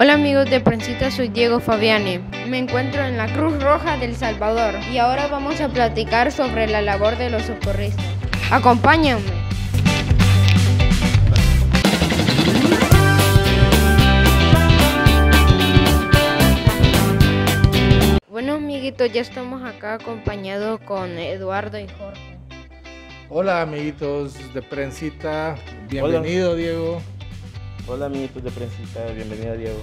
Hola amigos de Prensita, soy Diego Fabiani. Me encuentro en la Cruz Roja del Salvador y ahora vamos a platicar sobre la labor de los socorristas. Acompáñenme. Bueno amiguitos, ya estamos acá acompañados con Eduardo y Jorge. Hola amiguitos de Prensita, bienvenido Diego. Hola amiguitos de Prensita, bienvenido Diego.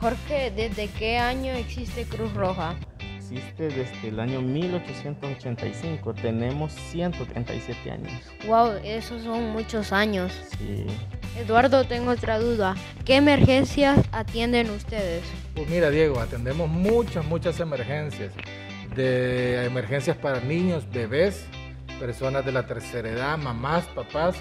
Jorge, ¿desde qué año existe Cruz Roja? Existe desde el año 1885, tenemos 137 años. Wow, esos son muchos años. Sí. Eduardo, tengo otra duda. ¿Qué emergencias atienden ustedes? Pues mira Diego, atendemos muchas, muchas emergencias. De emergencias para niños, bebés, personas de la tercera edad, mamás, papás,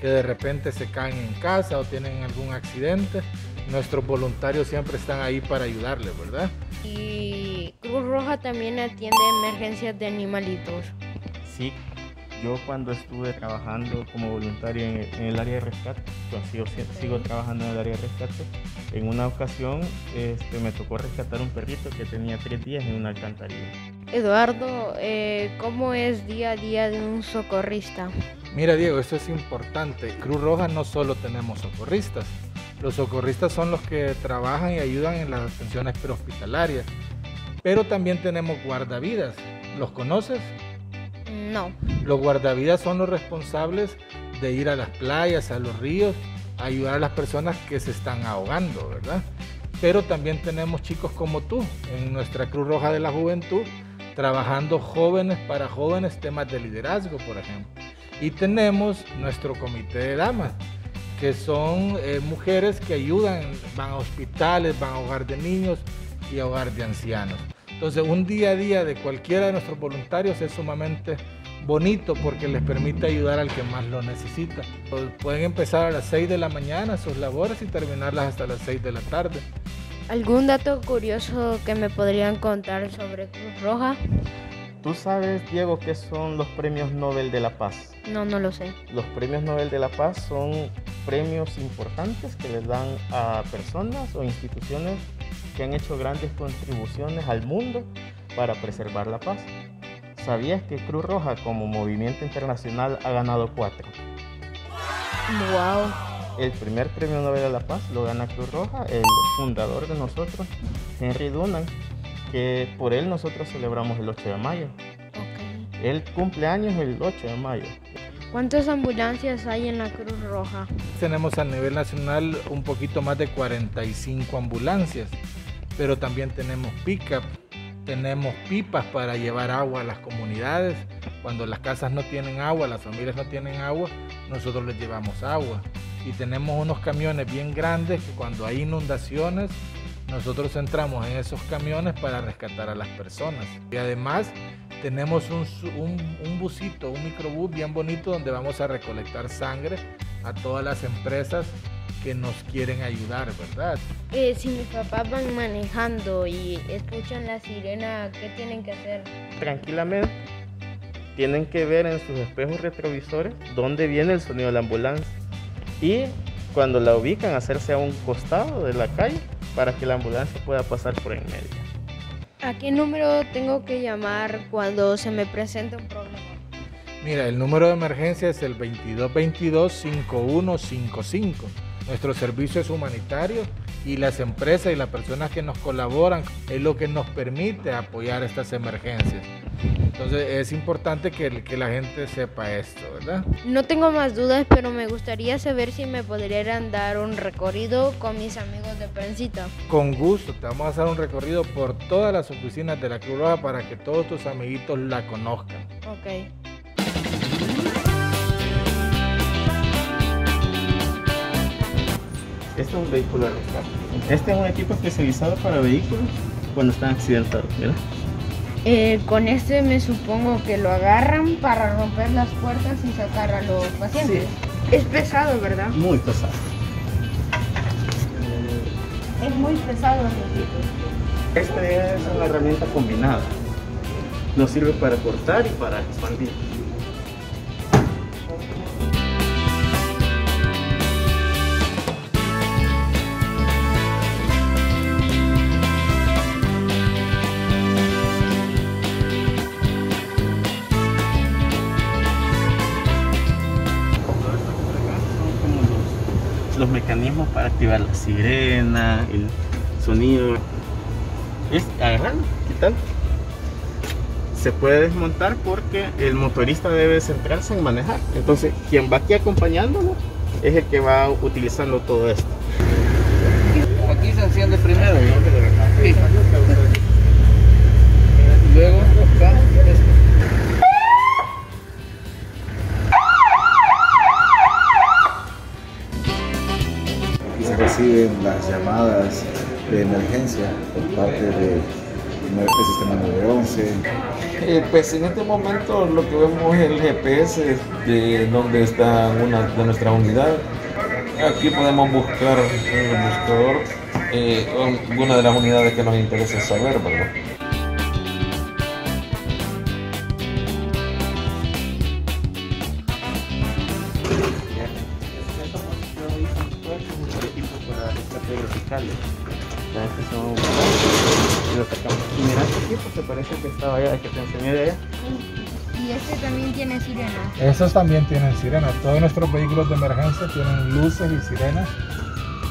que de repente se caen en casa o tienen algún accidente, nuestros voluntarios siempre están ahí para ayudarles, ¿verdad? Y Cruz Roja también atiende emergencias de animalitos. Sí, yo cuando estuve trabajando como voluntario en, en el área de rescate, pues sigo, sigo, trabajando en el área de rescate, en una ocasión este, me tocó rescatar un perrito que tenía tres días en una alcantarilla. Eduardo, eh, ¿cómo es día a día de un socorrista? Mira Diego, esto es importante. Cruz Roja no solo tenemos socorristas, los socorristas son los que trabajan y ayudan en las atenciones prehospitalarias, pero también tenemos guardavidas. ¿Los conoces? No. Los guardavidas son los responsables de ir a las playas, a los ríos, a ayudar a las personas que se están ahogando, ¿verdad? Pero también tenemos chicos como tú en nuestra Cruz Roja de la Juventud, trabajando jóvenes para jóvenes, temas de liderazgo, por ejemplo. Y tenemos nuestro comité de damas, que son eh, mujeres que ayudan, van a hospitales, van a hogar de niños y a hogar de ancianos. Entonces, un día a día de cualquiera de nuestros voluntarios es sumamente bonito porque les permite ayudar al que más lo necesita. Pueden empezar a las 6 de la mañana sus labores y terminarlas hasta las 6 de la tarde. ¿Algún dato curioso que me podrían contar sobre Cruz Roja? ¿Tú sabes, Diego, qué son los premios Nobel de la Paz? No, no lo sé. Los premios Nobel de la Paz son premios importantes que les dan a personas o instituciones que han hecho grandes contribuciones al mundo para preservar la paz. ¿Sabías que Cruz Roja como movimiento internacional ha ganado cuatro? ¡Wow! El primer premio Nobel de la Paz lo gana Cruz Roja, el fundador de nosotros, Henry Dunant, que por él nosotros celebramos el 8 de mayo. Okay. Él cumple años el 8 de mayo. ¿Cuántas ambulancias hay en la Cruz Roja? Tenemos a nivel nacional un poquito más de 45 ambulancias, pero también tenemos pick-up, tenemos pipas para llevar agua a las comunidades. Cuando las casas no tienen agua, las familias no tienen agua, nosotros les llevamos agua. Y tenemos unos camiones bien grandes que cuando hay inundaciones, nosotros entramos en esos camiones para rescatar a las personas. Y además tenemos un, un, busito, un microbús bien bonito donde vamos a recolectar sangre a todas las empresas que nos quieren ayudar, ¿verdad? Eh, si mis papás van manejando y escuchan la sirena, ¿qué tienen que hacer? Tranquilamente. Tienen que ver en sus espejos retrovisores dónde viene el sonido de la ambulancia. Y cuando la ubican, hacerse a un costado de la calle para que la ambulancia pueda pasar por en medio. ¿A qué número tengo que llamar cuando se me presenta un problema? Mira, el número de emergencia es el 2222-5155. Nuestro servicio es humanitario y las empresas y las personas que nos colaboran es lo que nos permite apoyar estas emergencias. Entonces es importante que, que, la gente sepa esto, ¿verdad? No tengo más dudas, pero me gustaría saber si me podrían dar un recorrido con mis amigos de Prensita. Con gusto, te vamos a hacer un recorrido por todas las oficinas de la Cruz Roja para que todos tus amiguitos la conozcan. Ok. Este es un vehículo de rescate. Este es un equipo especializado para vehículos cuando están accidentados, ¿verdad? Eh, con este me supongo que lo agarran para romper las puertas y sacar a los pacientes. Sí. Es pesado, ¿verdad? Muy pesado. Es muy pesado el equipo. Esta es una herramienta combinada. Nos sirve para cortar y para expandir. Mecanismos para activar la sirena, el sonido. Es agarrarlo, quitarlo. Se puede desmontar porque el motorista debe centrarse en manejar. Entonces, quien va aquí acompañándolo es el que va utilizando todo esto. Aquí se enciende primero. Sí. Por parte del sistema 911. Eh, pues en este momento lo que vemos es el GPS de donde está una de nuestras unidades. Aquí podemos buscar en el buscador eh, alguna de las unidades que nos interese saber, ¿verdad? Y mira este tipo que parece que estaba allá, que te enseñé de allá. Y este también tiene sirena. Esos también tienen sirenas. Todos nuestros vehículos de emergencia tienen luces y sirenas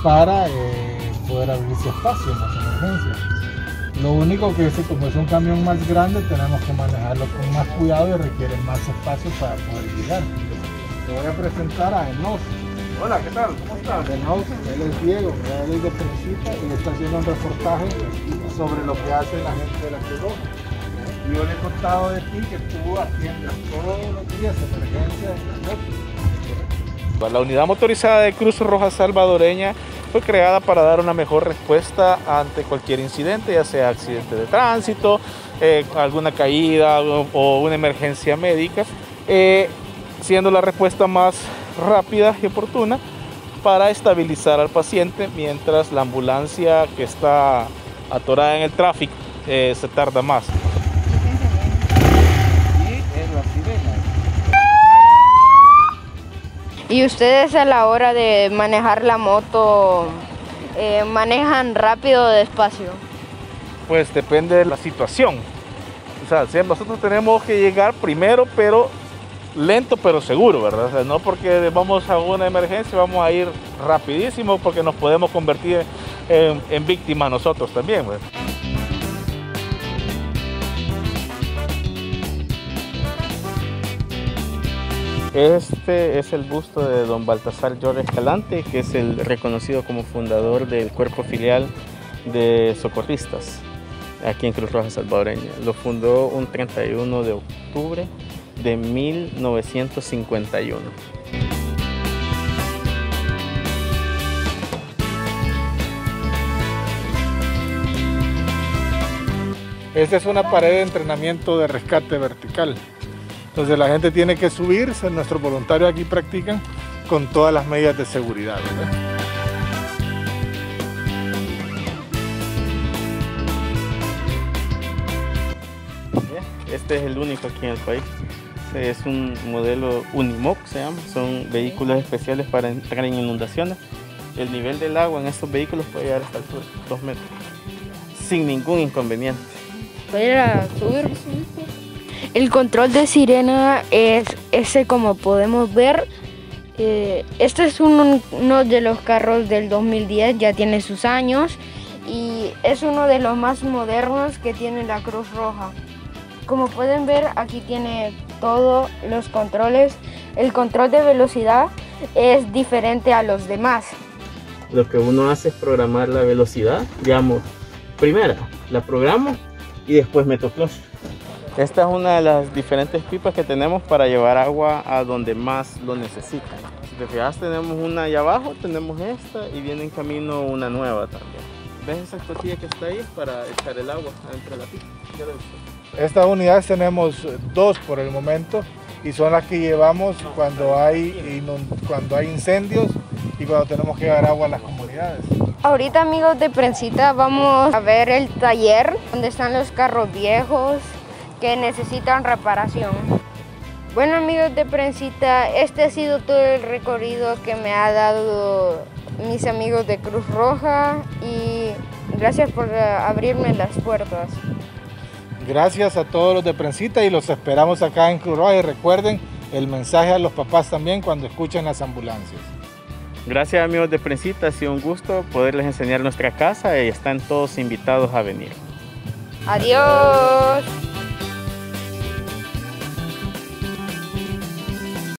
para eh, poder abrirse espacio en las emergencias. Lo único que es que como es un camión más grande tenemos que manejarlo con más cuidado y requiere más espacio para poder llegar. Te voy a presentar a Enos. Hola, ¿qué tal? ¿Cómo estás? Enos, él es Diego, él es de Principia y está haciendo un reportaje sobre lo que hace la gente de la Cruz Roja. Yo le he contado de ti que tú atiendes todos los días emergencias. Pues La unidad motorizada de Cruz Roja Salvadoreña fue creada para dar una mejor respuesta ante cualquier incidente, ya sea accidente de tránsito, eh, alguna caída o, o una emergencia médica, eh, siendo la respuesta más rápida y oportuna para estabilizar al paciente mientras la ambulancia que está atorada en el tráfico eh, se tarda más. Y es la sirena. ¿Y ustedes a la hora de manejar la moto eh, manejan rápido o despacio? Pues depende de la situación. O sea, nosotros tenemos que llegar primero, pero lento pero seguro, ¿verdad? No porque vamos a una emergencia vamos a ir rapidísimo porque nos podemos convertir en, en víctimas nosotros también. ¿verdad? Este es el busto de don Baltasar Jorge Escalante, que es el reconocido como fundador del cuerpo filial de socorristas aquí en Cruz Roja Salvadoreña. Lo fundó un 31 de octubre de 1951. Esta es una pared de entrenamiento de rescate vertical. Entonces la gente tiene que subirse, nuestros voluntarios aquí practican con todas las medidas de seguridad. ¿verdad? Este es el único aquí en el país. Este es un modelo Unimog, se llama. Son vehículos especiales para entrar en inundaciones. El nivel del agua en estos vehículos puede llegar a esta altura, 2 metros, sin ningún inconveniente. Para subir. El control de sirena es ese como podemos ver. eh, este es un- uno de los carros del 2010, ya tiene sus años y es uno de los más modernos que tiene la Cruz Roja. Como pueden ver, aquí tiene todos los controles. El control de velocidad es diferente a los demás. Lo que uno hace es programar la velocidad, digamos, primera, la programo y después meto clutch. Esta es una de las diferentes pipas que tenemos para llevar agua a donde más lo necesitan. Si te fijas, tenemos una allá abajo, tenemos esta y viene en camino una nueva también. ¿Ves esa cosilla que está ahí? Es para echar el agua adentro de la pipa. Ya lo viste. Estas unidades tenemos dos por el momento y son las que llevamos cuando hay, cuando hay incendios y cuando tenemos que dar agua a las comunidades. Ahorita amigos de Prensita vamos a ver el taller donde están los carros viejos que necesitan reparación. Bueno amigos de Prensita, este ha sido todo el recorrido que me ha dado mis amigos de Cruz Roja y gracias por abrirme las puertas. Gracias a todos los de Prensita y los esperamos acá en Cruz Roja y recuerden el mensaje a los papás también cuando escuchen las ambulancias. Gracias amigos de Prensita, ha sido un gusto poderles enseñar nuestra casa y están todos invitados a venir. Adiós.